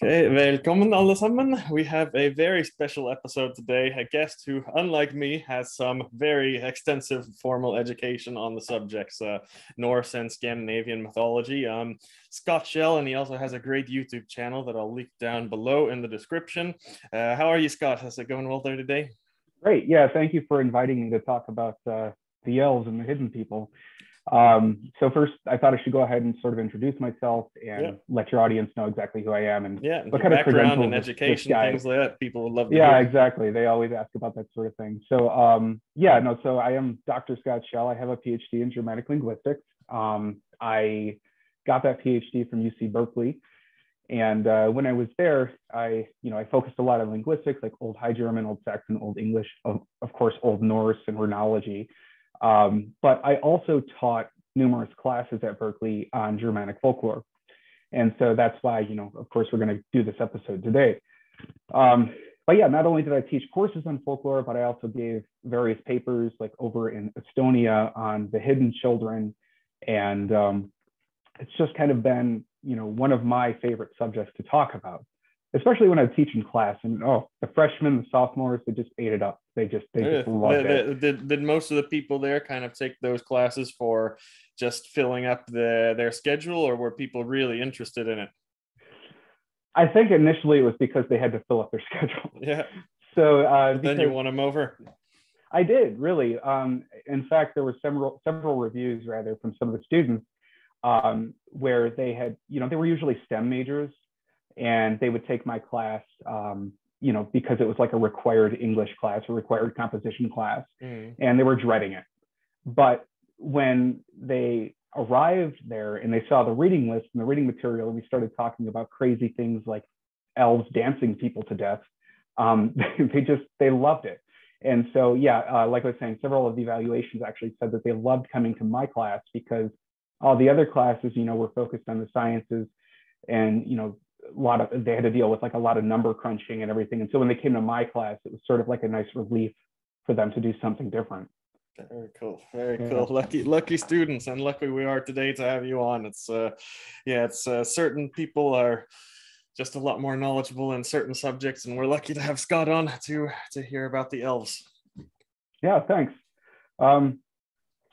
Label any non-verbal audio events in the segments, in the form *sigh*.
Okay, welcome allesammans. We have a very special episode today. A guest who, unlike me, has some very extensive formal education on the subjects uh, Norse and Scandinavian mythology. Um, Scott Shell, and he also has a great YouTube channel that I'll link down below in the description. Uh, how are you, Scott? How's it going well there today? Great. Yeah, thank you for inviting me to talk about uh, the elves and the hidden people. Um, so first, I thought I should go ahead and sort of introduce myself and yeah. let your audience know exactly who I am and yeah, what kind of background and education, things like that. People would love. yeah, hear. exactly. They always ask about that sort of thing. So um, yeah, no. So I am Dr. Scott Shell. I have a PhD in Germanic linguistics. Um, I got that PhD from UC Berkeley. And uh, when I was there, I, you know, I focused a lot on linguistics, like Old High German, Old Saxon, Old English, of, of course, Old Norse and Runology. Um, but I also taught numerous classes at Berkeley on Germanic folklore. And so that's why, you know, of course, we're going to do this episode today. Um, but yeah, not only did I teach courses on folklore, but I also gave various papers like over in Estonia on the hidden children. And um, it's just kind of been, you know, one of my favorite subjects to talk about especially when I teach in class. And oh, the freshmen, the sophomores, they just ate it up. They just they just loved it. Did, did most of the people there kind of take those classes for just filling up the their schedule, or were people really interested in it? I think initially it was because they had to fill up their *laughs* schedule. Yeah. So uh, then you won them over. I did really. Um, in fact, there were several several reviews rather from some of the students um, where they had, you know, they were usually STEM majors, and they would take my class um, you know because it was like a required english class a required composition class mm. and they were dreading it. But when they arrived there and they saw the reading list and the reading material and we started talking about crazy things like elves dancing people to death. Um, *laughs* they just they loved it. And so yeah uh, like i was saying several of the evaluations actually said that they loved coming to my class because all the other classes you know were focused on the sciences and you know a lot of they had to deal with like a lot of number crunching and everything. And so when they came to my class, it was sort of like a nice relief for them to do something different. Very cool. Very yeah. cool. Lucky, lucky students, and lucky we are today to have you on. It's uh, yeah, it's uh, certain people are just a lot more knowledgeable in certain subjects, and we're lucky to have Scott on to to hear about the elves. Yeah, thanks. Um,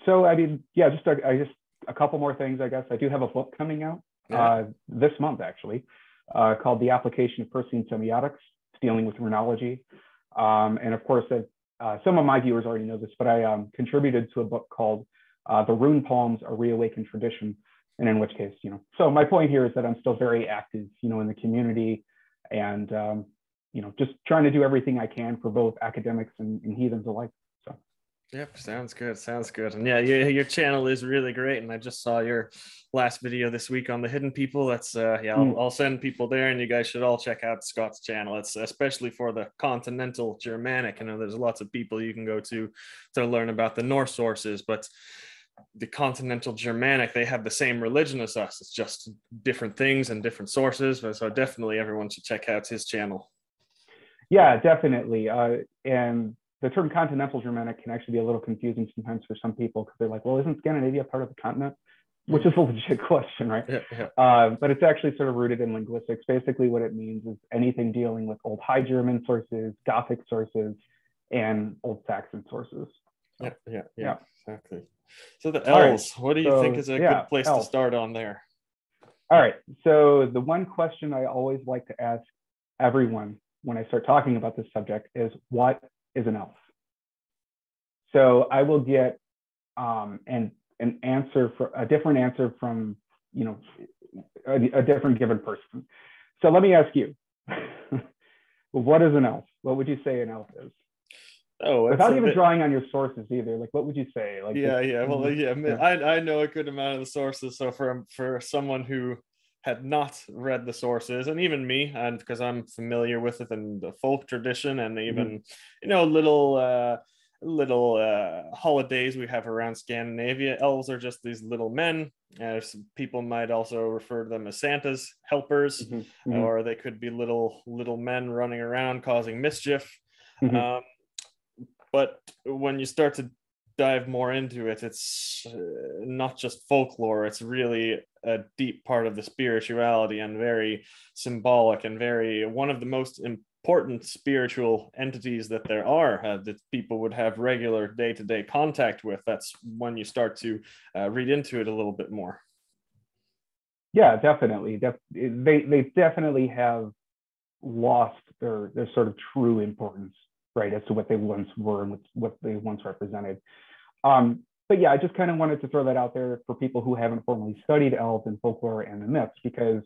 so I mean, yeah, just a, I just a couple more things. I guess I do have a book coming out yeah. uh, this month actually uh, called The Application of Peircean Semiotics, dealing with Runology. Um, and of course, uh, some of my viewers already know this, but I um, contributed to a book called uh, The Rune Poems, A Reawakened Tradition. And in which case, you know, so my point here is that I'm still very active, you know, in the community and, um, you know, just trying to do everything I can for both academics and, and heathens alike. Yep, sounds good. Sounds good. And yeah, your, your channel is really great. And I just saw your last video this week on the hidden people. That's uh yeah, I'll, mm. I'll send people there, and you guys should all check out Scott's channel. It's especially for the continental Germanic. I know there's lots of people you can go to to learn about the Norse sources, but the continental Germanic, they have the same religion as us. It's just different things and different sources. So definitely everyone should check out his channel. Yeah, definitely. Uh, and the term continental Germanic can actually be a little confusing sometimes for some people because they're like, well, isn't Scandinavia part of the continent? Which is a *laughs* legit question, right? Yeah, yeah. Uh, but it's actually sort of rooted in linguistics. Basically, what it means is anything dealing with Old High German sources, Gothic sources, and Old Saxon sources. So, yeah, yeah, yeah, exactly. So the elves, right. what do you so, think is a good place to start on there? All right. So the one question I always like to ask everyone when I start talking about this subject is what is an elf. So I will get um, an, an answer for a different answer from, you know, a, a different given person. So let me ask you, *laughs* what is an elf? What would you say an elf is? Oh, without even bit... drawing on your sources either, like what would you say? Like, yeah, yeah, well, yeah, yeah. I, I know a good amount of the sources. So for for someone who had not read the sources and even me and because i'm familiar with it in the folk tradition and mm-hmm. even mm-hmm. you know little uh little uh holidays we have around scandinavia elves are just these little men uh, people might also refer to them as santa's helpers mm-hmm. Mm-hmm. or they could be little little men running around causing mischief mm-hmm. um, but when you start to dive more into it, it's uh, not just folklore, it's really a deep part of the spirituality and very symbolic and very one of the most important spiritual entities that there are uh, that people would have regular day-to-day contact with. That's when you start to uh, read into it a little bit more. Yeah definitely. They they definitely have lost their their sort of true importance right as to what they once were and what they once represented. Um, but yeah i just kind of wanted to throw that out there for people who haven't formally studied elves and folklore and the myths because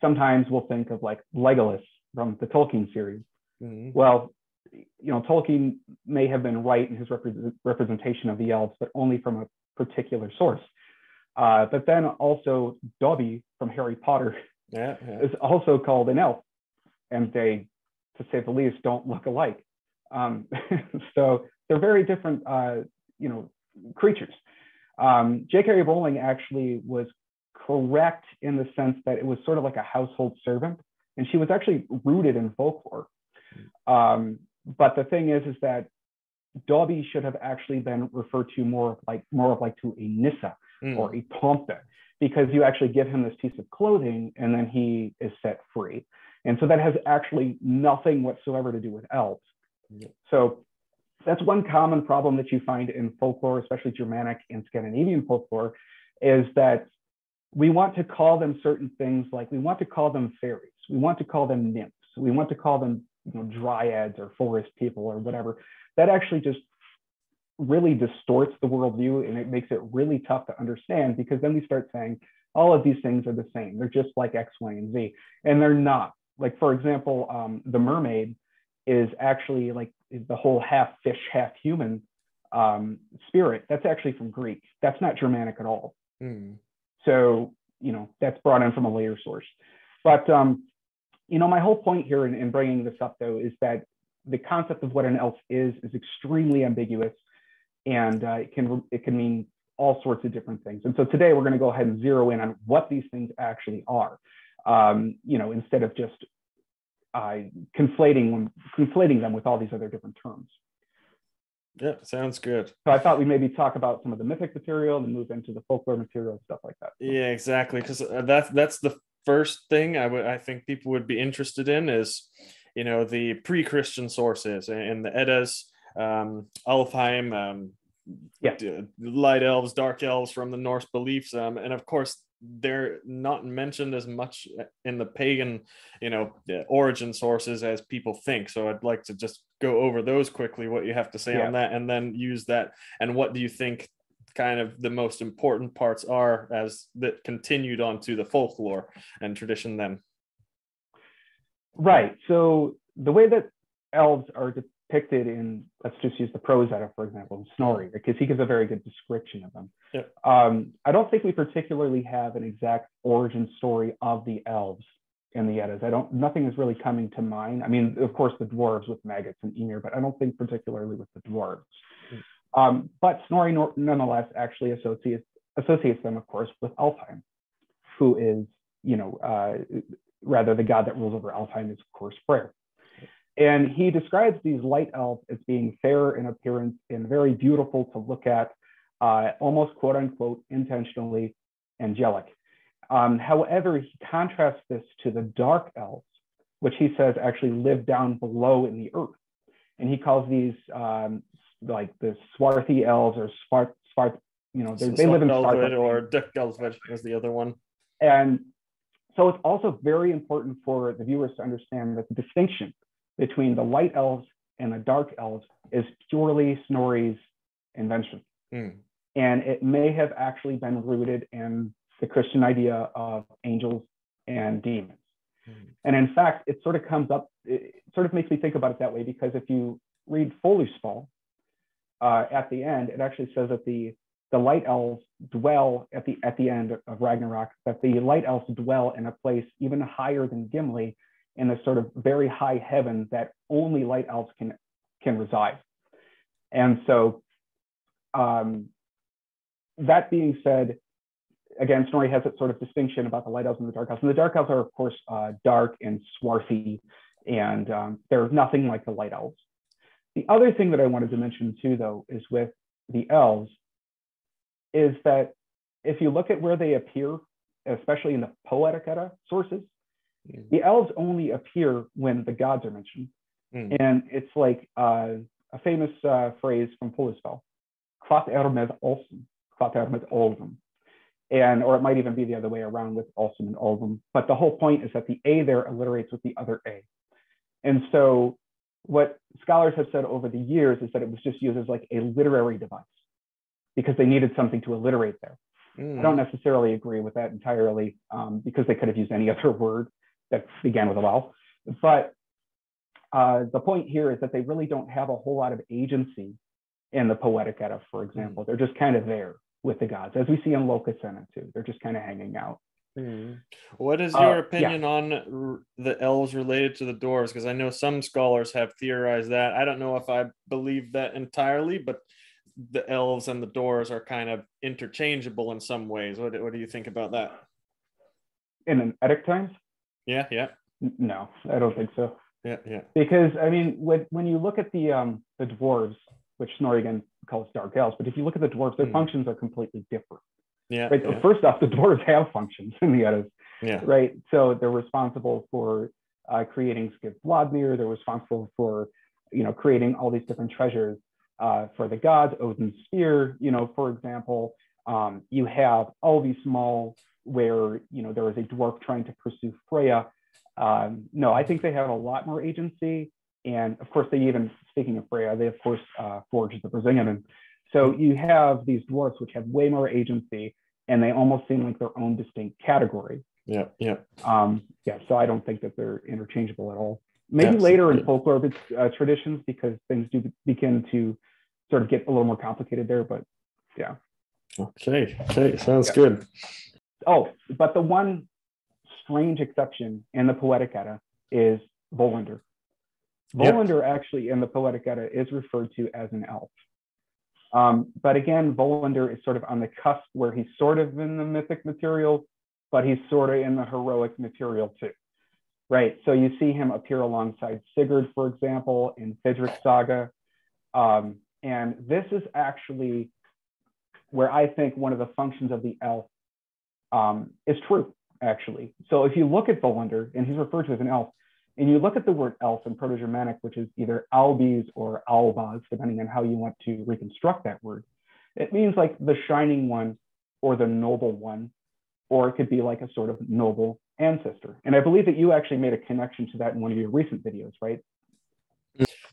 sometimes we'll think of like legolas from the Tolkien series. Mm-hmm. Well, you know, Tolkien may have been right in his representation of the elves, but only from a particular source. Uh, but then also Dobby from Harry Potter yeah, yeah. *laughs* is also called an elf, and they, to say the least, don't look alike. Um, *laughs* so they're very different, uh, you know, creatures. Um, J.K. Rowling actually was correct in the sense that it was sort of like a household servant and she was actually rooted in folklore. Um, but the thing is, is that Dobby should have actually been referred to more like more of like to a Nissa mm. or a Tomte, because you actually give him this piece of clothing and then he is set free. And so that has actually nothing whatsoever to do with elves. So that's one common problem that you find in folklore, especially Germanic and Scandinavian folklore, is that we want to call them certain things like we want to call them fairies we want to call them nymphs. We want to call them you know, dryads or forest people or whatever. That actually just really distorts the worldview and it makes it really tough to understand because then we start saying all of these things are the same. They're just like X, Y, and Z. And they're not. Like, for example, um, the mermaid is actually like the whole half fish, half human um, spirit. That's actually from Greek. That's not Germanic at all. Mm. So, you know, that's brought in from a later source. But um, you know, my whole point here in, in bringing this up, though, is that the concept of what an elf is is extremely ambiguous, and uh, it can it can mean all sorts of different things. And so today we're going to go ahead and zero in on what these things actually are. Um, you know, instead of just uh, conflating them, conflating them with all these other different terms. Yeah, sounds good. So I thought we maybe talk about some of the mythic material and move into the folklore material stuff like that. Yeah, exactly. Because uh, that's that's the first thing I would I think people would be interested in is you know the pre-Christian sources and the Eddas, um, Alfheim, um, yeah. light elves, dark elves from the Norse beliefs, um, and of course they're not mentioned as much in the pagan, you know, origin sources as people think. So I'd like to just go over those quickly, what you have to say yeah. on that, and then use that. And what do you think kind of the most important parts are as that continued onto the folklore and tradition then right so the way that elves are depicted in let's just use the prose edda for example snorri because he gives a very good description of them. Yep. um, i don't think we particularly have an exact origin story of the elves in the eddas. I don't nothing is really coming to mind. I mean of course the dwarves with maggots and ymir but i don't think particularly with the dwarves. Um, but Snorri nonetheless actually associates, associates them, of course, with Alfheim, who is, you know, uh, rather the god that rules over Alfheim is, of course, Freyr. And he describes these light elves as being fair in appearance and very beautiful to look at, uh, almost quote unquote intentionally angelic. Um, however, he contrasts this to the dark elves, which he says actually live down below in the earth. And he calls these um, like the Swarthy elves or Swart, Swart you know, they, they live in Sparta. Or Dykgelvir is the other one. And so it's also very important for the viewers to understand that the distinction between the light elves and the dark elves is purely Snorri's invention. Mm. And it may have actually been rooted in the Christian idea of angels and demons. Mm. And in fact, it sort of comes up, it sort of makes me think about it that way because if you read Völuspá, uh, at the end, it actually says that the the light elves dwell at the at the end of Ragnarok. That the light elves dwell in a place even higher than Gimli, in a sort of very high heaven that only light elves can can reside. And so, um, that being said, again, Snorri has that sort of distinction about the light elves and the dark elves. And the dark elves are, of course, uh, dark and swarthy, and um, they're nothing like the light elves. The other thing that I wanted to mention too, though, is with the elves, is that if you look at where they appear especially in the Poetic Edda sources, Mm. the elves only appear when the gods are mentioned. Mm. And it's like uh, a famous uh, phrase from Polisfell, Kvat er med Olsen, Kvat er med Olven. And, or it might even be the other way around with Olsen and Olven. But the whole point is that the A there alliterates with the other A. And so what scholars have said over the years is that it was just used as like a literary device because they needed something to alliterate there. Mm. I don't necessarily agree with that entirely um, because they could have used any *laughs* other word that began with a vowel. But uh, the point here is that they really don't have a whole lot of agency in the Poetic Edda, for example. They're just kind of there with the gods, as we see in Lokasenna too. They're just kind of hanging out. Mm. What is Uh, your yeah. opinion on r- the elves related to the dwarves? Because I know some scholars have theorized that. I don't know if I believe that entirely, but the elves and the dwarves are kind of interchangeable in some ways. What, what do you think about that? In an Eddic times? Yeah, yeah, No, I don't think so. yeah, yeah. Because I mean, when, when you look at the um, the dwarves, which Snorri again calls dark elves, but if you look at the dwarves, their Hmm. functions are completely different. Yeah, Right. So yeah, first off, the dwarves *laughs* have functions in the Eddas. yeah. right? So they're responsible for uh, creating Skidbladnir. They're responsible for, you know, creating all these different treasures uh, for the gods. Odin's spear, you know, for example. Um, you have all these small where you know there is a dwarf trying to pursue Freya. Um, no, I think they have a lot more agency, and of course they even speaking of Freya, they of course uh, forged the Brísingamen. So you have these dwarfs which have way more agency, and they almost seem like their own distinct category. Yeah, yeah. Um, yeah, so I don't think that they're interchangeable at all. Maybe That's later in folklore uh, traditions because things do begin to sort of get a little more complicated there. But yeah. Okay, okay, sounds Yeah. good. Oh, but the one strange exception in the Poetic Edda is Völundr. Yep. Völundr actually in the Poetic Edda is referred to as an elf. Um, but again, Völundr is sort of on the cusp where he's sort of in the mythic material, but he's sort of in the heroic material too. Right. So you see him appear alongside Sigurd, for example, in Thidrek Saga. Um, and this is actually where I think one of the functions of the elf um, is true, actually. So if you look at Völundr, and he's referred to as an elf, and you look at the word elf in Proto-Germanic, which is either albis or albas, depending on how you want to reconstruct that word, it means like the shining one or the noble one, or it could be like a sort of noble ancestor. And I believe that you actually made a connection to that in one of your recent videos, right?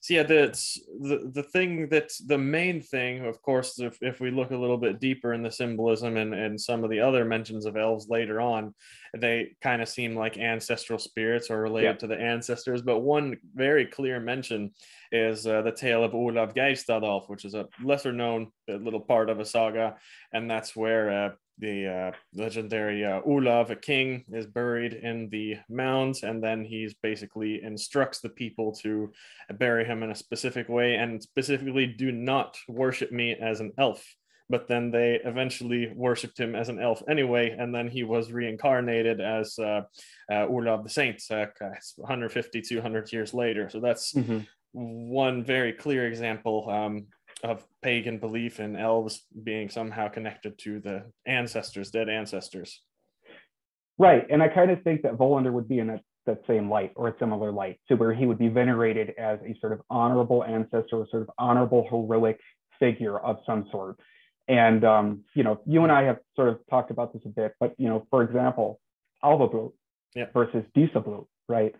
So yeah, that's the the thing that's the main thing, of course, if, if we look a little bit deeper in the symbolism and, and some of the other mentions of elves later on, they kind of seem like ancestral spirits or related Yeah. to the ancestors. But one very clear mention is uh, the tale of Olav Geistadolf, which is a lesser known uh, little part of a saga, and that's where uh, the uh, legendary uh, Olav, a king, is buried in the mounds, and then he's basically instructs the people to bury him in a specific way and specifically do not worship me as an elf. But then they eventually worshipped him as an elf anyway, and then he was reincarnated as uh, uh, Olav the Saint, uh, 150, 200 years later. So that's one very clear example um, of pagan belief in elves being somehow connected to the ancestors, dead ancestors. Right. And I kind of think that Völundr would be in that, that same light or a similar light to where he would be venerated as a sort of honorable ancestor, a sort of honorable, heroic figure of some sort. And, um, you know, you and I have sort of talked about this a bit, but, you know, for example, Álfablót Yeah. versus Dísablót, right?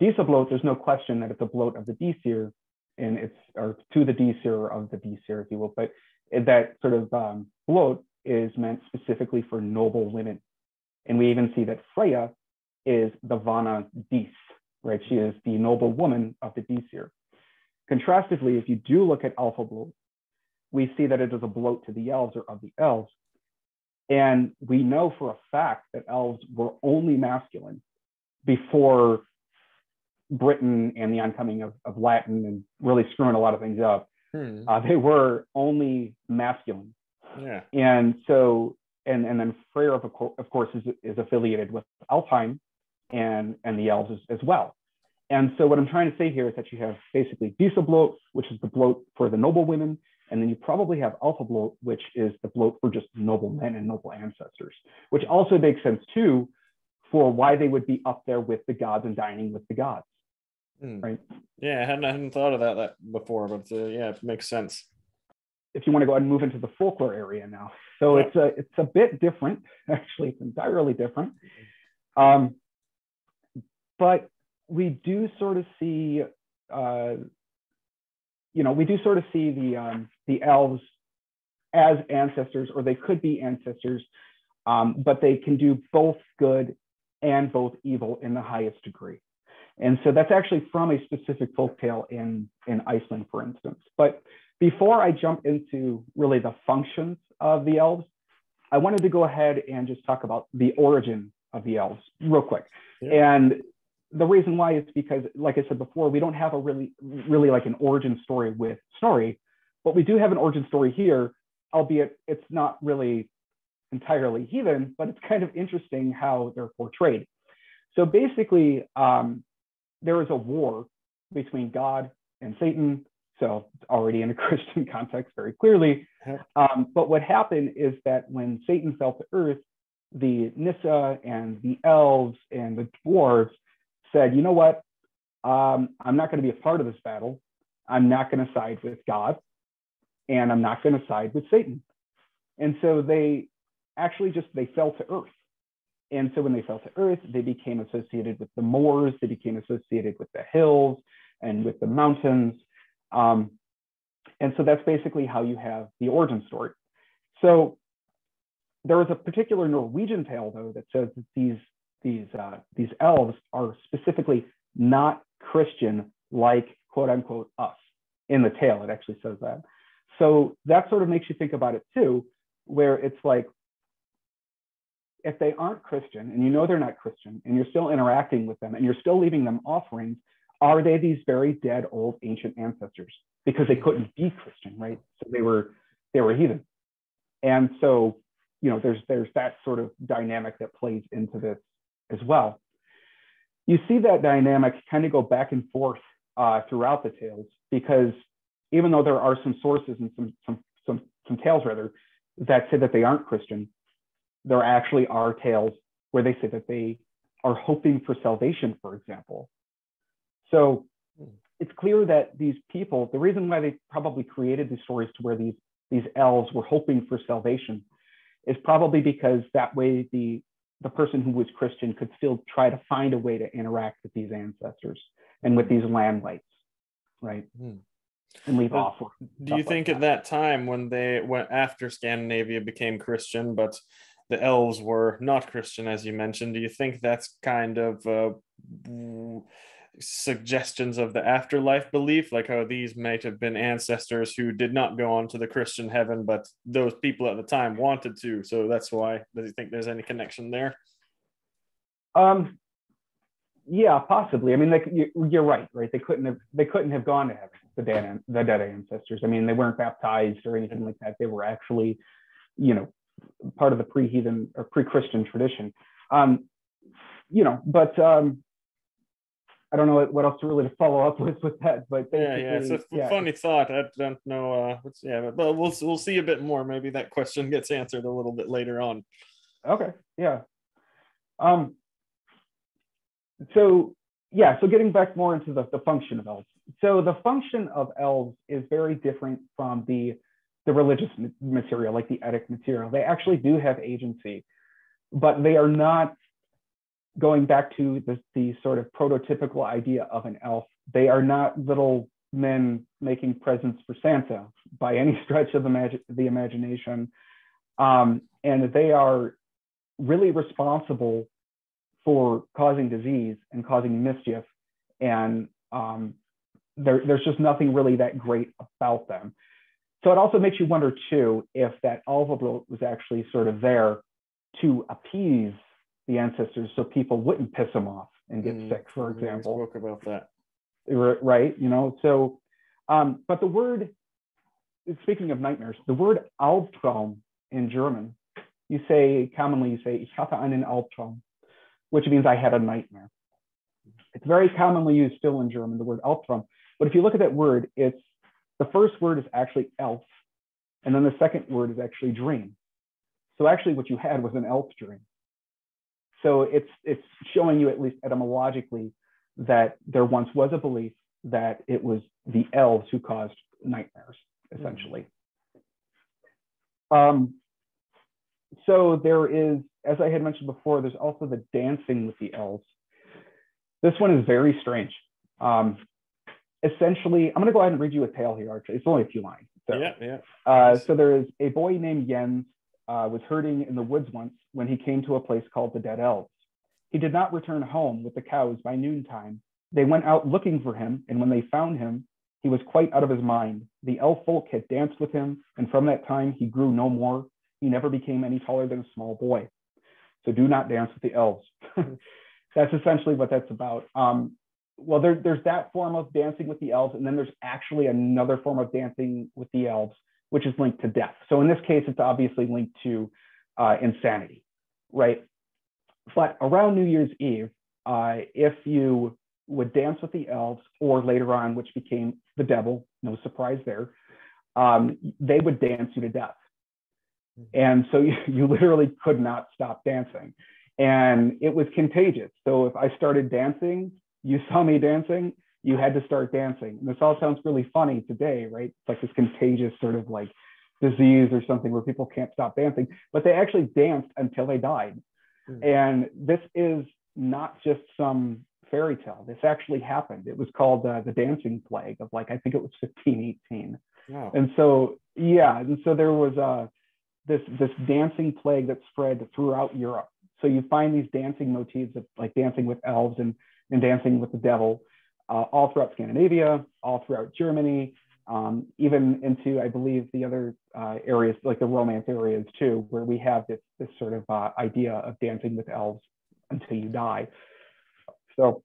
Dísablót, there's no question that it's a blót of the Disir and it's, or to the Disir of the Disir, if you will, but that sort of um, blót is meant specifically for noble women. And we even see that Freya is the Vana Dis, right? She is the noble woman of the Disir. Contrastively, if you do look at Álfablót, we see that it is a blót to the elves or of the elves. And we know for a fact that elves were only masculine before Britain and the oncoming of, of Latin and really screwing a lot of things up. Hmm. Uh, they were only masculine. Yeah. And so, and, and then Freyr, of, of course, is, is affiliated with Alfheim and, and the elves as, as well. And so what I'm trying to say here is that you have basically Dísablót, which is the blót for the noble women. And then you probably have álfablót, which is the blót for just noble men and noble ancestors, which also makes sense too for why they would be up there with the gods and dining with the gods. Mm. Right. Yeah, I hadn't, I hadn't thought of that, that before, but uh, yeah, it makes sense. If you want to go ahead and move into the folklore area now, so yeah. it's a it's a bit different. *laughs* Actually, it's entirely different. Um, but we do sort of see, uh, you know, we do sort of see the um, the elves as ancestors, or they could be ancestors, um, but they can do both good and both evil in the highest degree. And so that's actually from a specific folktale in, in Iceland, for instance. But before I jump into really the functions of the elves, I wanted to go ahead and just talk about the origin of the elves real quick. Yeah. And the reason why is because, like I said before, we don't have a really, really like an origin story with Snorri, but we do have an origin story here, albeit it's not really entirely heathen, but it's kind of interesting how they're portrayed. So basically, um, there is a war between God and Satan. So it's already in a *laughs* Christian context very clearly. Um, but what happened is that when Satan fell to earth, the Nissa and the elves and the dwarves said, you know what? Um, I'm not going to be a part of this battle. I'm not going to side with God and I'm not going to side with Satan. And so they actually just, they fell to earth. And so when they fell to earth, they became associated with the moors, they became associated with the hills and with the mountains. Um, and so that's basically how you have the origin story. So there is a particular Norwegian tale, though, that says that these, these, uh, these elves are specifically not Christian like quote unquote us. In the tale, it actually says that. So that sort of makes you think about it too, where it's like, if they aren't Christian and you know they're not Christian and you're still interacting with them and you're still leaving them offerings, are they these very dead old ancient ancestors? Because they couldn't be Christian, right? So they were they were heathen. And so, you know, there's there's that sort of dynamic that plays into this as well. You see that dynamic kind of go back and forth uh, throughout the tales because even though there are some sources and some some some some tales rather that say that they aren't Christian, there actually are tales where they say that they are hoping for salvation, for example. So it's clear that these people, the reason why they probably created these stories to where these, these elves were hoping for salvation is probably because that way the, the person who was Christian could still try to find a way to interact with these ancestors and with these land lights, right? Mm. And leave off. Do you think like at that time when they went after Scandinavia became Christian, but the elves were not Christian, as you mentioned. Do you think that's kind of uh, suggestions of the afterlife belief, like how these might have been ancestors who did not go on to the Christian heaven, but those people at the time wanted to? So that's why. Do you think there's any connection there? Um, yeah, possibly. I mean, like you're right, right? They couldn't have they couldn't have gone to heaven. The dead the dead ancestors. I mean, they weren't baptized or anything like that. They were actually, you know, part of the pre-heathen or pre-Christian tradition. Um, you know, but um, I don't know what else to really follow up with with that. But yeah, yeah, it's a yeah. funny thought. I don't know. Uh, yeah, but we'll we'll see a bit more. Maybe that question gets answered a little bit later on. Okay. Yeah. Um. So yeah. So getting back more into the the function of elves. So the function of elves is very different from the the religious material, like the Eddic material. They actually do have agency, but they are not going back to the, the sort of prototypical idea of an elf. They are not little men making presents for Santa by any *laughs* stretch of the, the imagination. Um, and they are really responsible for causing disease and causing mischief. And um, there, there's just nothing really that great about them. So it also makes you wonder too if that Alva was actually sort of there to appease the ancestors so people wouldn't piss them off and get mm, sick, for example. spoke about that. Right, you know, so, um, but the word, speaking of nightmares, the word Albtraum in German, you say, commonly you say, ich hatte einen Albtraum, which means I had a nightmare. It's very commonly used still in German, the word Albtraum. But if you look at that word, it's the first word is actually elf, And then the second word is actually dream. So actually what you had was an elf dream. So it's it's showing you at least etymologically that there once was a belief that it was the elves who caused nightmares, essentially. Um, so there is, as I had mentioned before, there's also the dancing with the elves. This one is very strange. Um, essentially, I'm going to go ahead and read you a tale here, Archie. It's only a few lines. So, yeah, yeah. Uh, so there is a boy named Jens uh, was herding in the woods once when he came to a place called the Dead Elves. He did not return home with the cows by noontime. They went out looking for him, and when they found him, he was quite out of his mind. The elf folk had danced with him, and from that time he grew no more. He never became any taller than a small boy. So do not dance with the elves. *laughs* that's essentially what that's about. Um, well, there, there's that form of dancing with the elves, and then there's actually another form of dancing with the elves, which is linked to death. So in this case, it's obviously linked to uh, insanity, right? But around New Year's Eve, uh, if you would dance with the elves, or later on, which became the devil, no surprise there, um, they would dance you to death. Mm-hmm. And so *laughs* you, you literally could not stop dancing. And it was contagious. So if I started dancing, you saw me dancing, you had to start dancing. And this all sounds really funny today, right? It's like this contagious sort of like disease or something where people can't stop dancing, but they actually danced until they died. Mm. And this is not just some fairy tale. This actually happened. It was called uh, the dancing plague of like, I think it was 1518. Wow. And so, yeah. And so there was uh, this, this dancing plague that spread throughout Europe. So you find these dancing motifs of like dancing with elves and, and dancing with the devil uh, all throughout Scandinavia, all throughout Germany, um, even into, I believe, the other uh, areas, like the Romance areas too, where we have this, this sort of uh, idea of dancing with elves until you die. So,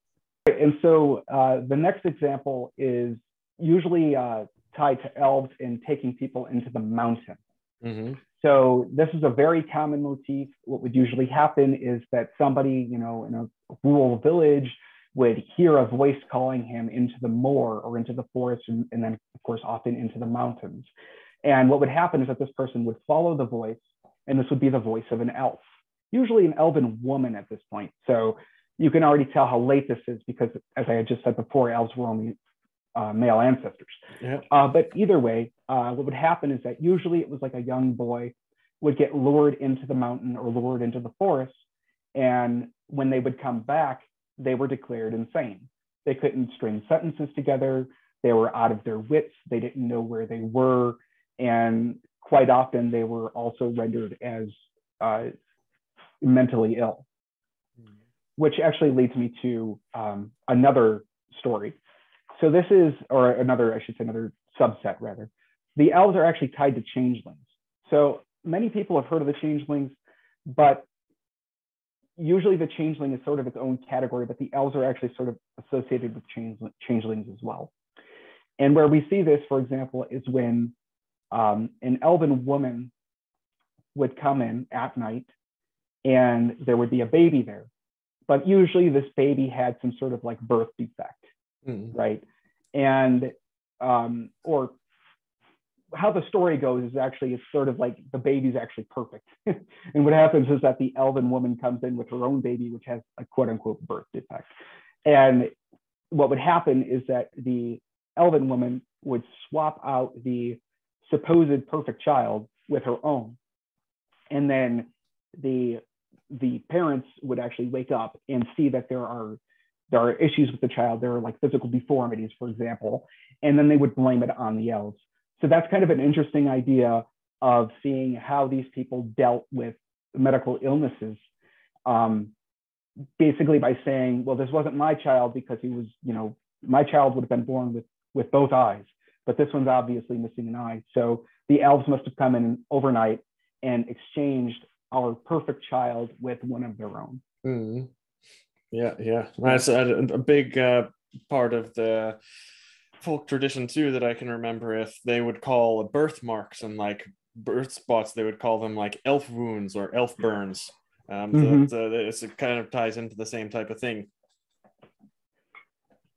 and so uh, the next example is usually uh, tied to elves and taking people into the mountain. Mm-hmm. So this is a very common motif. What would usually happen is that somebody, you know, in a rural village would hear a voice calling him into the moor or into the forest, and, and then, of course, often into the mountains. And what would happen is that this person would follow the voice, and this would be the voice of an elf, usually an elven woman at this point. So you can already tell how late this is because, as I had just said before, elves were only uh, male ancestors. Yeah. Uh, but either way, uh, what would happen is that usually it was like a young boy would get lured into the mountain or lured into the forest. And when they would come back, they were declared insane. They couldn't string sentences together. They were out of their wits. They didn't know where they were. And quite often they were also rendered as uh, mentally ill, which actually leads me to um, another story. So this is, or another, I should say, another subset rather. The elves are actually tied to changelings. So many people have heard of the changelings, but usually the changeling is sort of its own category, but the elves are actually sort of associated with changelings as well. And where we see this, for example, is when um, an elven woman would come in at night and there would be a baby there. But usually this baby had some sort of like birth defect, mm. right? And, um, or how the story goes is actually it's sort of like the baby's actually perfect. *laughs* and what happens is that the elven woman comes in with her own baby, which has a quote unquote birth defect. And what would happen is that the elven woman would swap out the supposed perfect child with her own. And then the the parents would actually wake up and see that there are there are issues with the child. There are like physical deformities, for example, and then they would blame it on the elves so that's kind of an interesting idea of seeing how these people dealt with medical illnesses. Um, basically by saying, well, this wasn't my child because he was, you know, my child would have been born with with both eyes, but this one's obviously missing an eye. So the elves must have come in overnight and exchanged our perfect child with one of their own. Mm. Yeah, yeah, that's a, a big uh, part of the folk tradition too that I can remember if they would call birthmarks and like birth spots, they would call them like elf wounds or elf burns. Um, mm-hmm. the, the, it kind of ties into the same type of thing.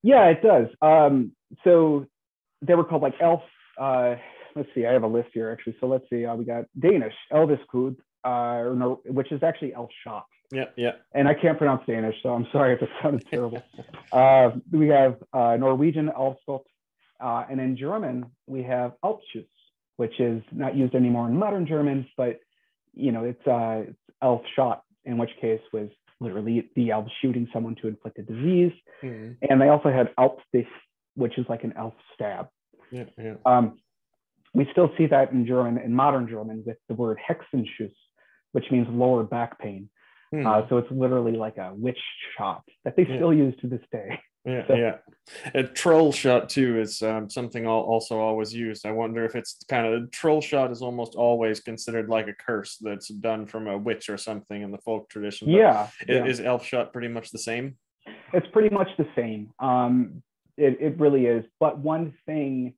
Yeah, it does. Um, so they were called like elf. Uh, let's see, I have a list here actually. So let's see, uh, we got Danish, Elvis Kud, uh, or which is actually Elf Shot. Yeah, yeah. And I can't pronounce Danish, so I'm sorry if it sounded terrible. *laughs* uh, we have uh, Norwegian Elfskot, uh, and in German we have Elbschuss, which is not used anymore in modern German, but you know it's, uh, it's elf shot, in which case was literally the elf shooting someone to inflict a disease. Mm-hmm. And they also had Elbstich, which is like an elf stab. Yeah, yeah. Um, we still see that in German, in modern German, with the word Hexenschuss, which means lower back pain. Hmm. Uh, so it's literally like a witch shot that they yeah. still use to this day. *laughs* Yeah, so. yeah. A troll shot too is um, something also always used. I wonder if it's kind of troll shot is almost always considered like a curse that's done from a witch or something in the folk tradition. Yeah, is, yeah. is elf shot pretty much the same? It's pretty much the same. Um, it, it really is. But one thing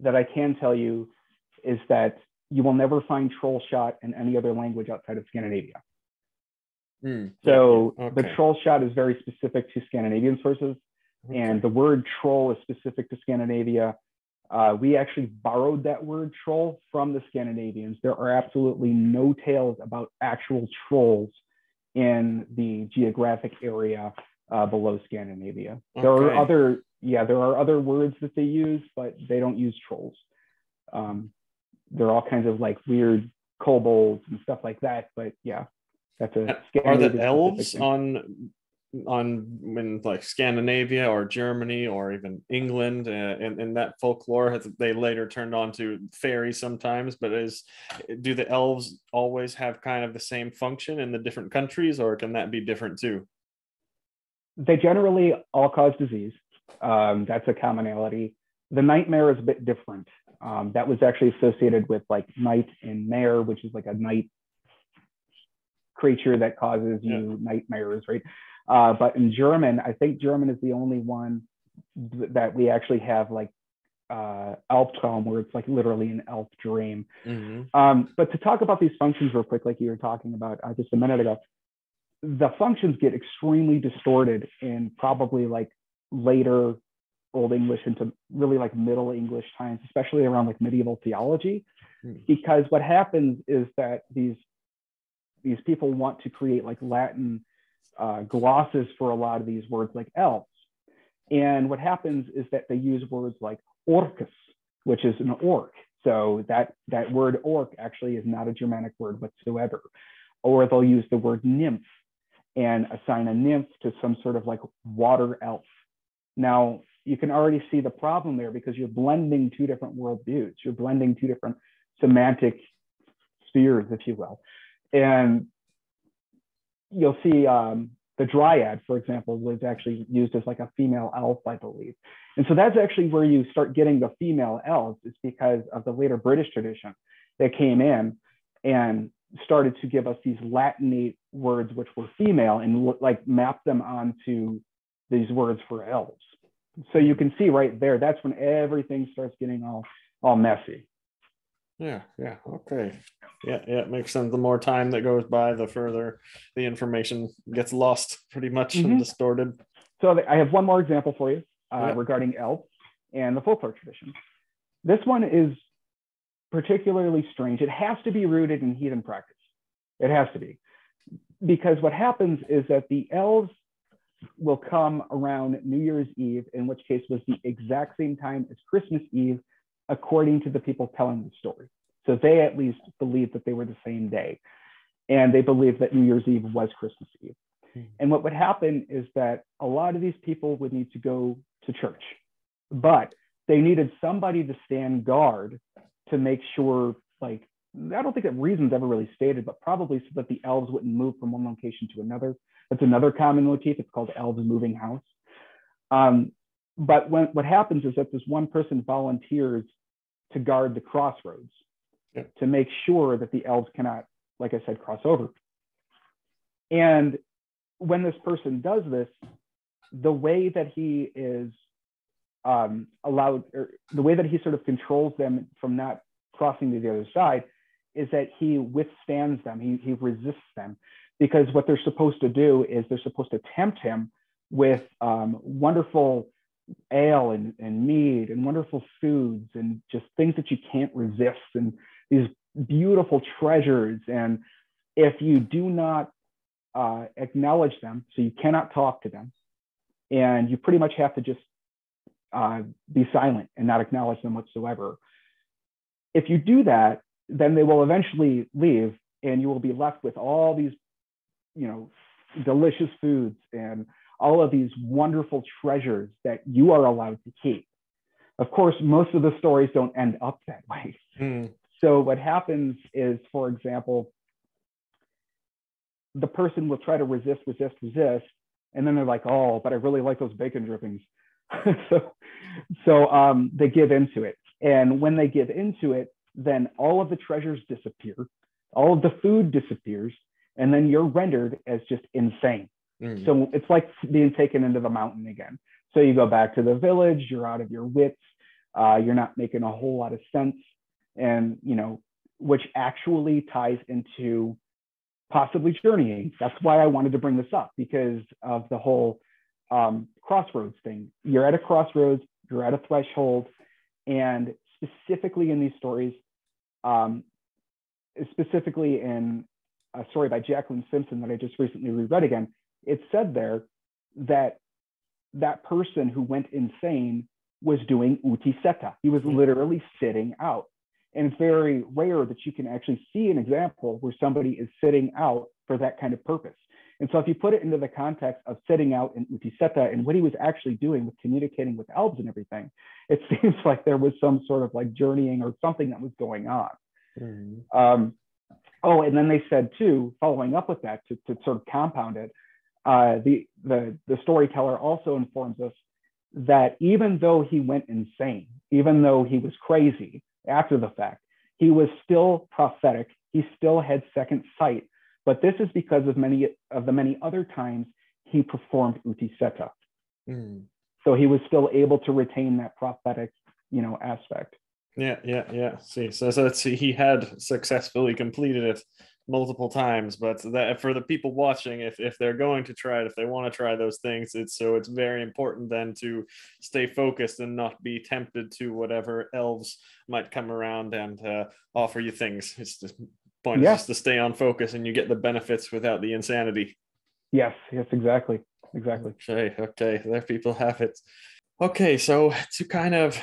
that I can tell you is that you will never find troll shot in any other language outside of Scandinavia. Mm, so okay. the troll shot is very specific to Scandinavian sources. And the word troll is specific to Scandinavia. Uh, we actually borrowed that word troll from the Scandinavians. There are absolutely no tales about actual trolls in the geographic area uh, below Scandinavia. Okay. There are other, yeah, there are other words that they use, but they don't use trolls. Um, there are all kinds of like weird kobolds and stuff like that. But yeah, that's a are the elves on on in like Scandinavia or Germany or even England uh, in, in that folklore they later turned on to fairies sometimes but is do the elves always have kind of the same function in the different countries or can that be different too they generally all cause disease um, that's a commonality the nightmare is a bit different um, that was actually associated with like night and mare, which is like a night creature that causes you yeah. nightmares, right? Uh, but in German, I think German is the only one th- that we actually have like uh, Albtraum, where it's like literally an elf dream. Mm-hmm. Um, but to talk about these functions real quick, like you were talking about uh, just a minute ago, the functions get extremely distorted in probably like later Old English into really like Middle English times, especially around like medieval theology, mm. because what happens is that these these people want to create like Latin uh, glosses for a lot of these words like elves, and what happens is that they use words like orcus, which is an orc. So that that word orc actually is not a Germanic word whatsoever, or they'll use the word nymph and assign a nymph to some sort of like water elf. Now, you can already see the problem there because you're blending two different worldviews. You're blending two different semantic spheres, if you will. And you'll see um, the dryad, for example, was actually used as like a female elf, I believe. And so that's actually where you start getting the female elves, is because of the later British tradition that came in and started to give us these Latinate words which were female and like map them onto these words for elves so you can see right there that's when everything starts getting all all messy yeah yeah okay. Yeah yeah it makes sense. The more time that goes by the further the information gets lost pretty much mm-hmm. and distorted. So i have one more example for you uh, yeah. regarding elves and the folklore tradition. This one is particularly strange. It has to be rooted in heathen practice. It has to be. Because what happens is that the elves will come around New Year's Eve, in which case was the exact same time as Christmas Eve, according to the people telling the story. So they at least believed that they were the same day. And they believed that New Year's Eve was Christmas Eve. Mm-hmm. And what would happen is that a lot of these people would need to go to church, but they needed somebody to stand guard to make sure, like, I don't think that reasons ever really stated, but probably so that the elves wouldn't move from one location to another. That's another common motif. It's called elves moving house. Um, but when, what happens is that this one person volunteers to guard the crossroads yeah. to make sure that the elves cannot, like I said, cross over. And when this person does this, the way that he is um, allowed, or the way that he sort of controls them from not crossing to the other side, is that he withstands them, he, he resists them because what they're supposed to do is they're supposed to tempt him with um, wonderful ale and, and mead and wonderful foods and just things that you can't resist and these beautiful treasures. And if you do not uh, acknowledge them, so you cannot talk to them, and you pretty much have to just uh, be silent and not acknowledge them whatsoever. If you do that, then they will eventually leave, and you will be left with all these, you know, delicious foods and all of these wonderful treasures that you are allowed to keep. Of course, most of the stories don't end up that way. Mm. So what happens is, for example, the person will try to resist, resist, resist, and then they're like, "Oh, but I really like those bacon drippings." *laughs* so, so um, they give into it, and when they give into it, then all of the treasures disappear, all of the food disappears, and then you're rendered as just insane. Mm. So it's like being taken into the mountain again. So you go back to the village, you're out of your wits, uh, you're not making a whole lot of sense, and you know, which actually ties into possibly journeying. That's why I wanted to bring this up because of the whole um, crossroads thing. You're at a crossroads, you're at a threshold, and specifically in these stories, um, specifically in a story by Jacqueline Simpson that I just recently reread again, it said there that that person who went insane was doing uti seta. He was mm-hmm. literally sitting out. And it's very rare that you can actually see an example where somebody is sitting out for that kind of purpose. And so if you put it into the context of sitting out in uti seta and what he was actually doing with communicating with elves and everything, *laughs* it seems like there was some sort of like journeying or something that was going on. Mm-hmm. Um, oh, and then they said too, following up with that to, to sort of compound it, uh, the, the, the storyteller also informs us that even though he went insane, even though he was crazy after the fact, he was still prophetic. He still had second sight. But this is because of many of the many other times he performed uti seta. Mm. So he was still able to retain that prophetic, you know, aspect. Yeah, yeah, yeah. See, so so he had successfully completed it multiple times but that for the people watching if, if they're going to try it if they want to try those things it's so it's very important then to stay focused and not be tempted to whatever elves might come around and uh, offer you things. It's the point yeah. is just to stay on focus and you get the benefits without the insanity. Yes yes exactly exactly. Okay okay there people have it. Okay so to kind of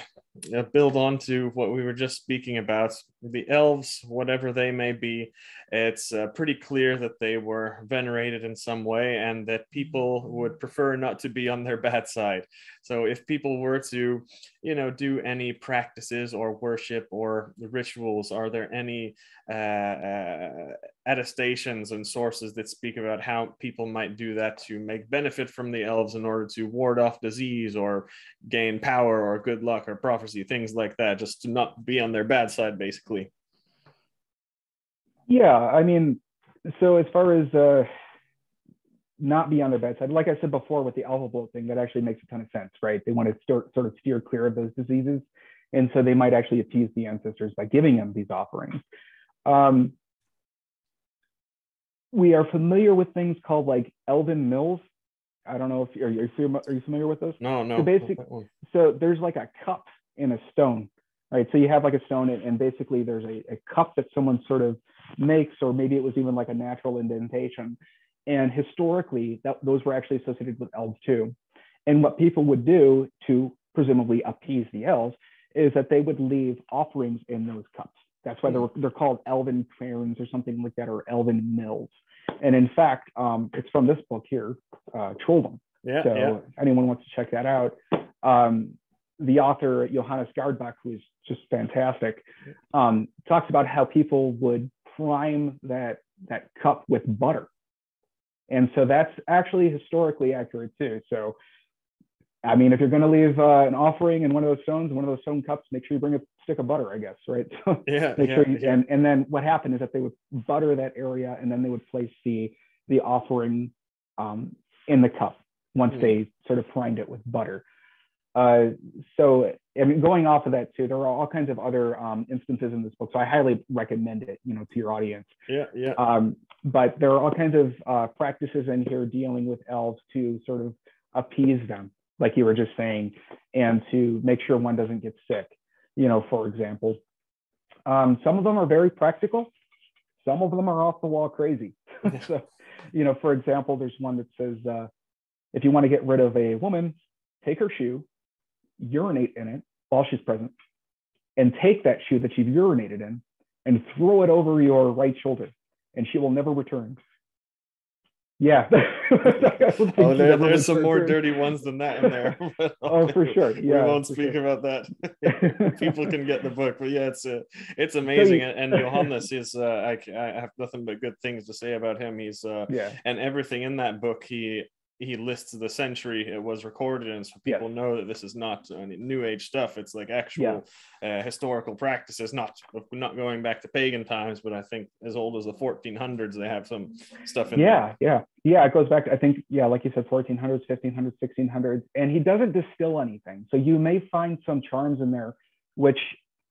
build on to what we were just speaking about. The elves whatever they may be it's uh, pretty clear that they were venerated in some way and that people would prefer not to be on their bad side. So if people were to you know do any practices or worship or rituals? Are there any uh, uh, attestations and sources that speak about how people might do that to make benefit from the elves in order to ward off disease or gain power or good luck or prophecy things like that just to not be on their bad side basically? Yeah, I mean, so as far as uh, not be on their bad side, like I said before with the álfablót thing, that actually makes a ton of sense, right? They want to start, sort of steer clear of those diseases. And so they might actually appease the ancestors by giving them these offerings. Um, we are familiar with things called like elven mills. I don't know if are you, are you familiar with those? No, no. So basically, so there's like a cup in a stone, right? So you have like a stone and, and basically there's a, a cup that someone sort of makes, or maybe it was even like a natural indentation. And historically, that, those were actually associated with elves too. And what people would do to presumably appease the elves is that they would leave offerings in those cups. That's why they're, they're called elven cairns or something like that, or elven mills. And in fact, um, it's from this book here, uh, Trolldom. Yeah, so yeah. anyone wants to check that out. Um, the author Johannes Gårdbäck, who is just fantastic, um, talks about how people would prime that that cup with butter. And so that's actually historically accurate too. So, I mean, if you're going to leave uh, an offering in one of those stones, one of those stone cups, make sure you bring a stick of butter, I guess, right? *laughs* So yeah. make yeah, sure you, yeah. and and then what happened is that they would butter that area, and then they would place the the offering um, in the cup once mm. they sort of primed it with butter. Uh, so I mean, going off of that too, there are all kinds of other um, instances in this book. So I highly recommend it, you know, to your audience. Yeah, yeah. Um, but there are all kinds of uh, practices in here dealing with elves to sort of appease them. like you were just saying, and to make sure one doesn't get sick. You know, for example, um, some of them are very practical. Some of them are off the wall crazy. *laughs* so, you know, for example, there's one that says, uh, if you want to get rid of a woman, take her shoe, urinate in it while she's present, and take that shoe that you've urinated in and throw it over your right shoulder, and she will never return. Yeah. *laughs* oh, there, there's some more dirty ones than that in there. *laughs* oh, for sure. Yeah, we won't speak sure. about that. *laughs* People can get the book, but yeah, it's uh, it's amazing. and, and Johannes is uh, I, I have nothing but good things to say about him. He's uh, yeah, and everything in that book he he lists the century it was recorded in so people know that this is not any new age stuff it's like actual yeah. uh, historical practices not not going back to pagan times but i think as old as the 1400s they have some stuff in yeah there. yeah yeah it goes back to, i think yeah like you said 1400s 1500s 1600s and he doesn't distill anything so you may find some charms in there which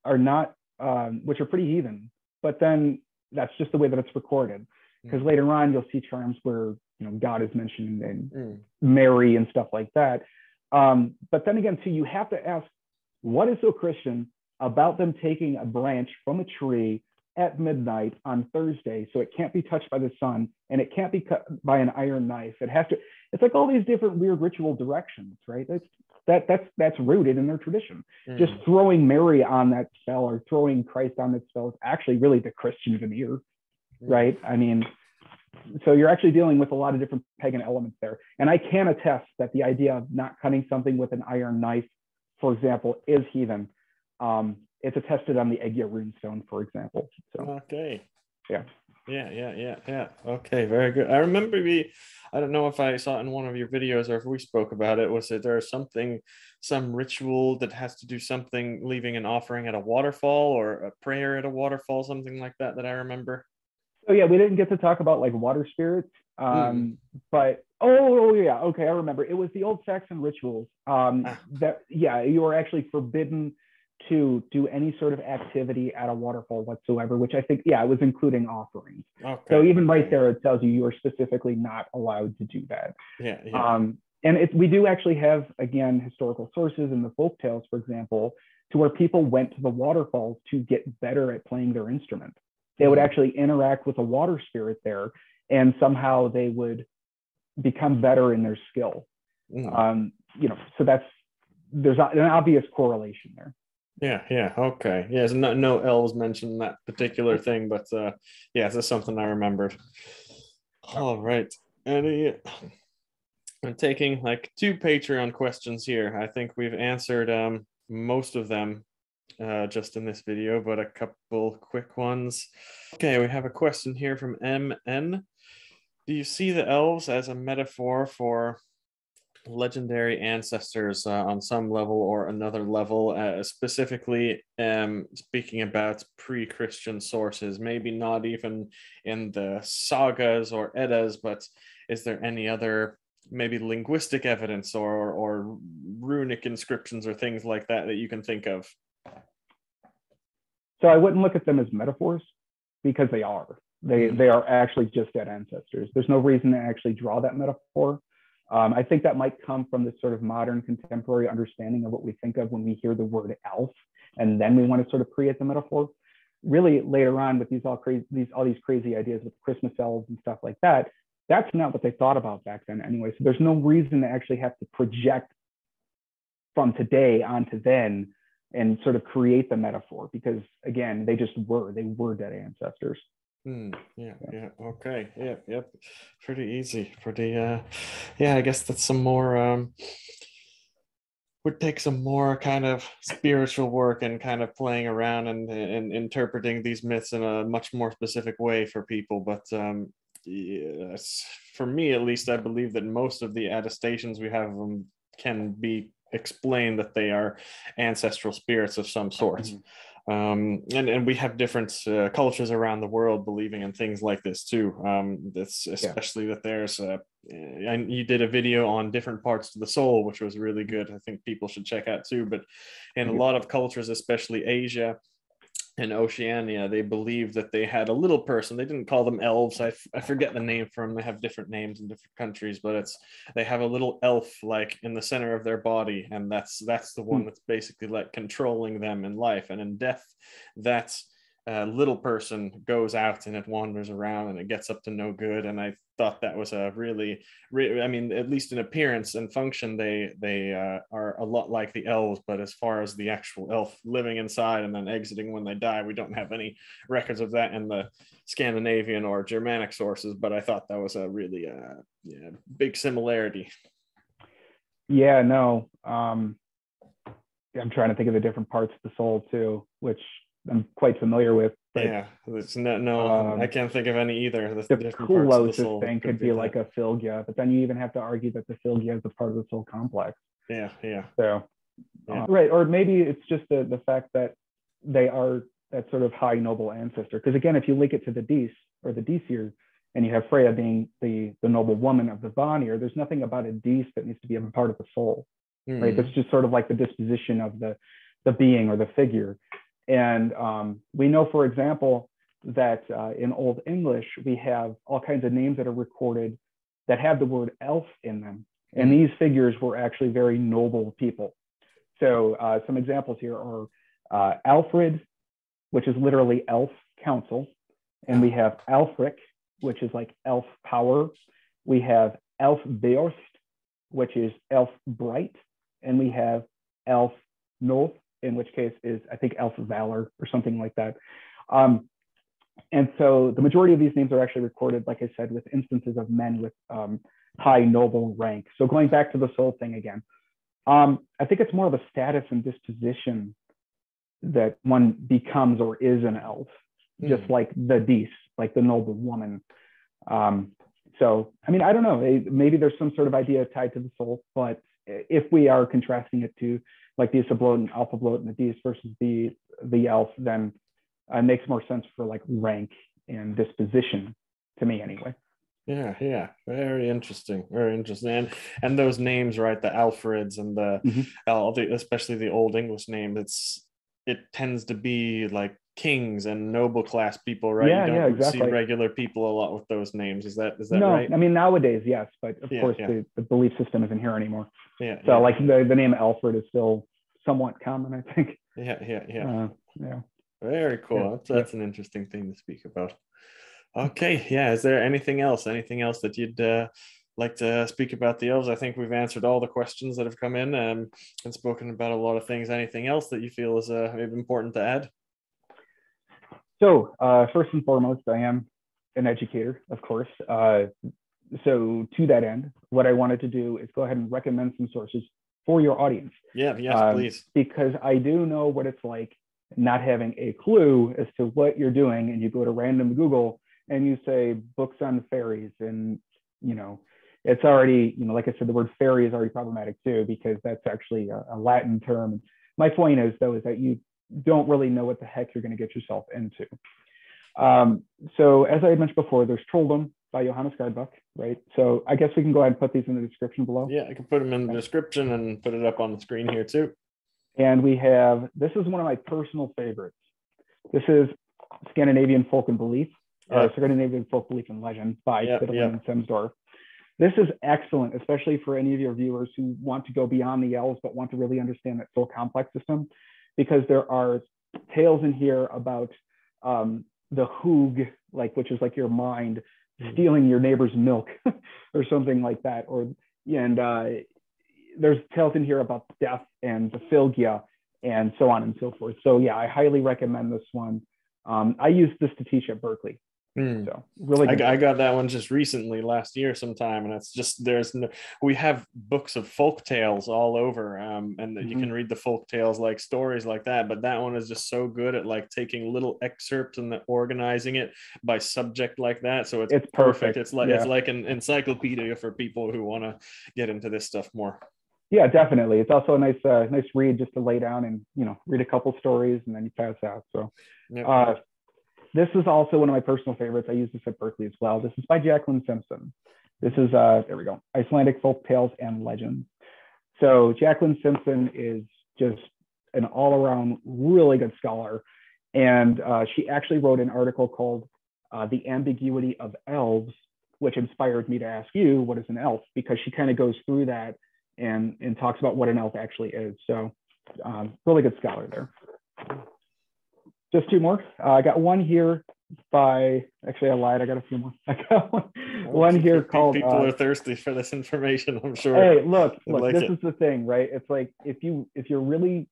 are not um, which are pretty heathen but then that's just the way that it's recorded because mm. later on you'll see charms where you know God is mentioned and mm. Mary and stuff like that. Um, but then again, too, you have to ask, what is so Christian about them taking a branch from a tree at midnight on Thursday, so it can't be touched by the sun and it can't be cut by an iron knife. It has to. It's like all these different weird ritual directions, right? That's that that's that's rooted in their tradition. Mm. Just throwing Mary on that spell or throwing Christ on that spell is actually really the Christian veneer, mm. right? I mean, so you're actually dealing with a lot of different pagan elements there. And I can attest that the idea of not cutting something with an iron knife, for example, is heathen. Um, it's attested on the Eggja runestone, for example. So okay, yeah, yeah, yeah, yeah, yeah. Okay, very good. I remember we, I don't know if I saw it in one of your videos or if we spoke about it. Was it there something, some ritual that has to do something, leaving an offering at a waterfall or a prayer at a waterfall, something like that that I remember? So yeah, we didn't get to talk about like water spirits, um, mm. but oh, oh yeah, okay, I remember. It was the old Saxon rituals um, ah. that yeah, you were actually forbidden to do any sort of activity at a waterfall whatsoever, which I think yeah, it was including offerings. Okay. So even right there, it tells you you are specifically not allowed to do that. Yeah. yeah. Um, and it, we do actually have again historical sources in the folk tales, for example, to where people went to the waterfalls to get better at playing their instrument they would mm-hmm. actually interact with a water spirit there and somehow they would become better in their skill. Mm. um, you know so that's there's an obvious correlation there. Yeah yeah okay. Yeah no, no elves mentioned that particular thing but uh yeah that's something i remembered. All right any i'm taking like two patreon questions here. I think we've answered um most of them uh, just in this video, but a couple quick ones. Okay, we have a question here from MN. Do you see the elves as a metaphor for legendary ancestors uh, on some level or another level, uh, specifically um, speaking about pre Christian sources? Maybe not even in the sagas or Eddas, but is there any other maybe linguistic evidence or, or, or runic inscriptions or things like that that you can think of? So I wouldn't look at them as metaphors because they are. They mm-hmm. they are actually just dead ancestors. There's no reason to actually draw that metaphor. Um, I think that might come from this sort of modern contemporary understanding of what we think of when we hear the word elf, and then we want to sort of create the metaphor. Really, later on with these all crazy these all these crazy ideas with Christmas elves and stuff like that, that's not what they thought about back then anyway. So there's no reason to actually have to project from today onto then and sort of create the metaphor because again they just were they were dead ancestors. Mm, yeah, yeah. yeah okay yep yep pretty easy pretty uh yeah i guess that's some more um would take some more kind of spiritual work and kind of playing around and, and interpreting these myths in a much more specific way for people but um yes for me at least i believe that most of the attestations we have them can be explain that they are ancestral spirits of some sort. Mm-hmm. Um, and, and we have different uh, cultures around the world believing in things like this too. Um, that's especially yeah. that there's uh, and you did a video on different parts of the soul, which was really good. I think people should check out too. But in mm-hmm. a lot of cultures, especially Asia, in Oceania, they believed that they had a little person. They didn't call them elves. I, f- I forget the name for them. They have different names in different countries, but it's they have a little elf like in the center of their body, and that's that's the one hmm. that's basically like controlling them in life and in death. That's a little person goes out and it wanders around and it gets up to no good. And I thought that was a really, really I mean, at least in appearance and function, they they uh, are a lot like the elves. But as far as the actual elf living inside and then exiting when they die, we don't have any records of that in the Scandinavian or Germanic sources. But I thought that was a really uh, yeah, big similarity. Yeah, no. Um, I'm trying to think of the different parts of the soul too, which I'm quite familiar with. But, yeah, it's no, no um, I can't think of any either. The, the closest the thing could, be, be like a fylgja, but then you even have to argue that the fylgja is a part of the soul complex. Yeah, yeah. So, yeah. Uh, right, or maybe it's just the the fact that they are that sort of high noble ancestor. Because again, if you link it to the Dis or the Disir, and you have Freya being the the noble woman of the Vanir, there's nothing about a Dis that needs to be a part of the soul, mm. right? That's just sort of like the disposition of the the being or the figure. And um, we know, for example, that uh, in Old English, we have all kinds of names that are recorded that have the word elf in them. And these figures were actually very noble people. So uh, some examples here are uh, Alfred, which is literally elf council. And we have Alfric, which is like elf power. We have Elf Beorst, which is elf bright. And we have Elf Noth, in which case is I think Elf Valor or something like that. Um, and so the majority of these names are actually recorded, like I said, with instances of men with um, high noble rank. So going back to the soul thing again, um, I think it's more of a status and disposition that one becomes or is an elf, mm. just like the Dis, like the noble woman. Um, so, I mean, I don't know. Maybe there's some sort of idea tied to the soul, but if we are contrasting it to like the and Álfablót and the Dis versus the the Elf, then it makes more sense for like rank and disposition to me anyway. Yeah, yeah, very interesting, very interesting, and and those names, right? The Alfreds and the, mm-hmm. all the especially the Old English name. It's it tends to be like kings and noble class people, right? Yeah, you don't yeah, exactly. see regular people a lot with those names. Is that is that no, right? I mean nowadays, yes, but of yeah, course yeah. The, the belief system isn't here anymore. Yeah. So like the, the name Alfred is still somewhat common, I think. Yeah, yeah, yeah. Uh, yeah. Very cool. That's, that's an interesting thing to speak about. Okay, yeah. Is there anything else? Anything else that you'd uh, like to speak about the elves? I think we've answered all the questions that have come in um, and spoken about a lot of things. Anything else that you feel is uh, important to add? So, uh, first and foremost, I am an educator, of course. Uh, so, to that end, what I wanted to do is go ahead and recommend some sources for your audience. Yeah, yes, um, please. Because I do know what it's like not having a clue as to what you're doing, and you go to random Google and you say books on fairies, and you know, it's already, you know, like I said, the word fairy is already problematic too because that's actually a, a Latin term. My point is though is that you don't really know what the heck you're going to get yourself into. Um, so as I had mentioned before, there's Trolldom by Johannes Gårdbäck, right? So I guess we can go ahead and put these in the description below. Yeah, I can put them in the description and put it up on the screen here too. And we have, this is one of my personal favorites. This is Scandinavian Folk and Belief, yeah. or Scandinavian Folk Belief and Legend by yeah, yeah. and Sehmsdorf. This is excellent, especially for any of your viewers who want to go beyond the elves, but want to really understand that soul complex system because there are tales in here about um, the hug, like which is like your mind hmm. stealing your neighbor's milk *laughs* or something like that. Or and uh, there's tales in here about death and the fylgja and so on and so forth. So yeah, I highly recommend this one. Um, I used this to teach at Berkeley. Mm. So really, I, I, got that one just recently last year sometime, and it's just there's no, we have books of folk tales all over, um, and mm-hmm. you can read the folk tales like stories like that. But that one is just so good at like taking little excerpts and organizing it by subject like that. So it's, it's perfect. perfect. It's like yeah. it's like an encyclopedia for people who want to get into this stuff more. Yeah, definitely. It's also a nice, uh, nice read just to lay down and you know read a couple stories and then you pass out. So, yep. uh, this is also one of my personal favorites. I use this at Berkeley as well. This is by Jacqueline Simpson. This is, uh, there we go, Icelandic Folk Tales and Legends. So Jacqueline Simpson is just an all around really good scholar. And uh, she actually wrote an article called uh, The Ambiguity of Elves, which inspired me to ask you, what is an elf? Because she kind of goes through that and, and talks about what an elf actually is. So, um, really good scholar there. Just two more. Uh, I got one here by, actually, I lied. I got a few more. *laughs* I got one, one here called. People uh, are thirsty for this information, I'm sure. Hey, look, look, like this it. is the thing, right? It's like if you if you're really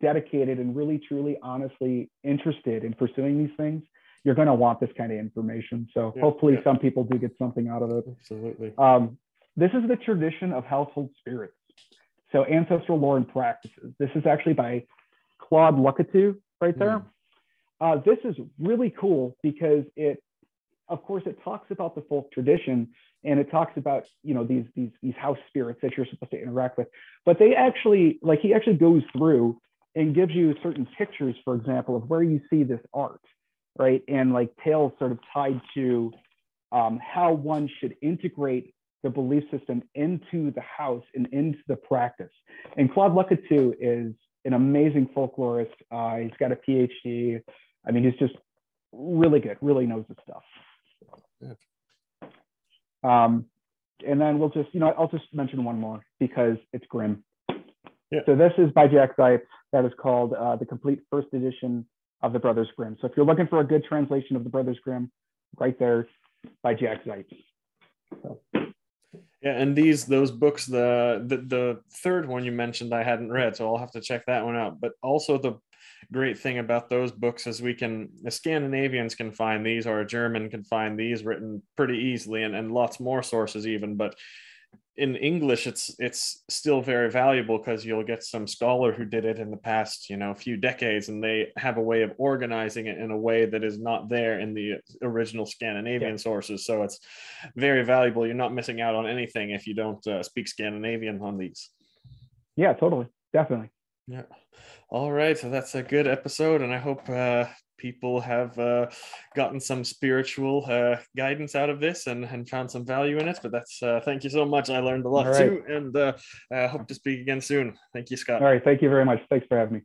dedicated and really truly honestly interested in pursuing these things, you're going to want this kind of information. So Yeah, hopefully yeah. some people do get something out of it. Absolutely. Um, this is the tradition of household spirits. So ancestral lore and practices. This is actually by Claude Lecouteux right there. Hmm. Uh, this is really cool because it, of course, it talks about the folk tradition and it talks about you know these these these house spirits that you're supposed to interact with. But they actually like he actually goes through and gives you certain pictures, for example, of where you see this art, right? And like tales sort of tied to um, how one should integrate the belief system into the house and into the practice. And Claude Lecouteux is an amazing folklorist. Uh, he's got a PhD. I mean, he's just really good, really knows his stuff. Um, and then we'll just, you know, I'll just mention one more because it's grim. Yeah. So this is by Jack Zipes. That is called uh, the complete first edition of the Brothers Grimm. So if you're looking for a good translation of the Brothers Grimm, right there by Jack Zipes. Yeah, and these those books, the, the the third one you mentioned, I hadn't read, so I'll have to check that one out. But also the great thing about those books is we can the Scandinavians can find these, or a German can find these written pretty easily, and, and lots more sources even. But in English, it's it's still very valuable because you'll get some scholar who did it in the past, you know, a few decades, and they have a way of organizing it in a way that is not there in the original Scandinavian sources. So it's very valuable. You're not missing out on anything if you don't uh, speak Scandinavian on these. Yeah, totally. Definitely. Yeah. All right. So that's a good episode, and I hope uh, people have uh, gotten some spiritual uh, guidance out of this and, and found some value in it. But that's uh, thank you so much. I learned a lot right. too, and uh, I hope to speak again soon. Thank you, Scott. All right. Thank you very much. Thanks for having me.